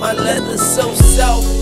My leather's so soft.